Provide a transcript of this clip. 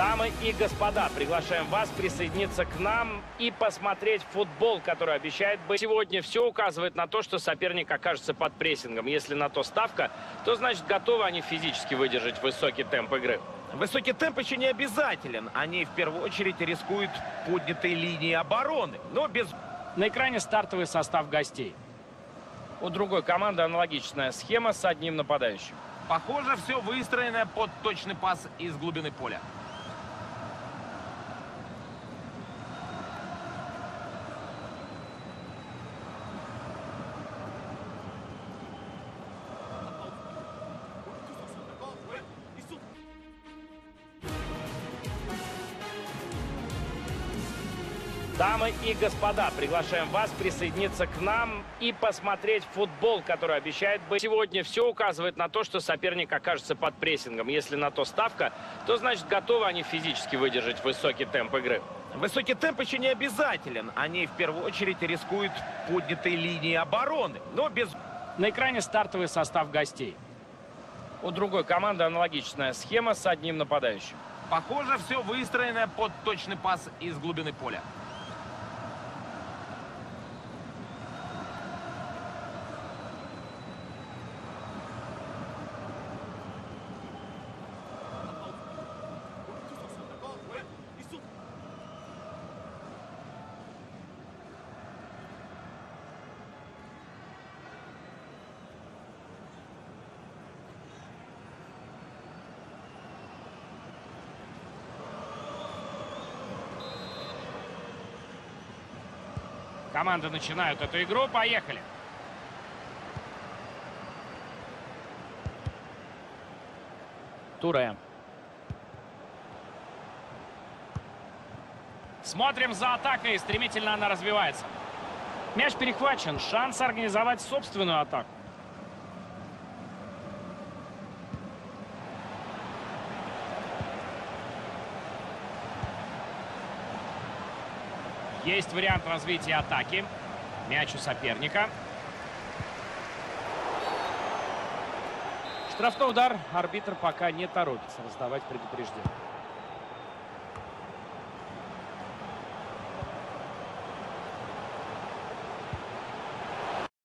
Дамы и господа, приглашаем вас присоединиться к нам и посмотреть футбол, который обещает быть. Сегодня все указывает на то, что соперник окажется под прессингом. Если на то ставка, то значит готовы они физически выдержать высокий темп игры. Высокий темп еще не обязателен. Они в первую очередь рискуют поднятой линией обороны. Но без... На экране стартовый состав гостей. У другой команды аналогичная схема с одним нападающим. Похоже, все выстроено под точный пас из глубины поля. Дамы и господа, приглашаем вас присоединиться к нам и посмотреть футбол, который обещает быть. Сегодня все указывает на то, что соперник окажется под прессингом. Если на то ставка, то значит готовы они физически выдержать высокий темп игры. Высокий темп еще не обязателен. Они в первую очередь рискуют поднятой линией обороны. Но без... На экране стартовый состав гостей. У другой команды аналогичная схема с одним нападающим. Похоже, все выстроено под точный пас из глубины поля. Команды начинают эту игру. Поехали. Туре. Смотрим за атакой. Стремительно она развивается. Мяч перехвачен. Шанс организовать собственную атаку. Есть вариант развития атаки. Мяч у соперника. Штрафной удар. Арбитр пока не торопится раздавать предупреждение.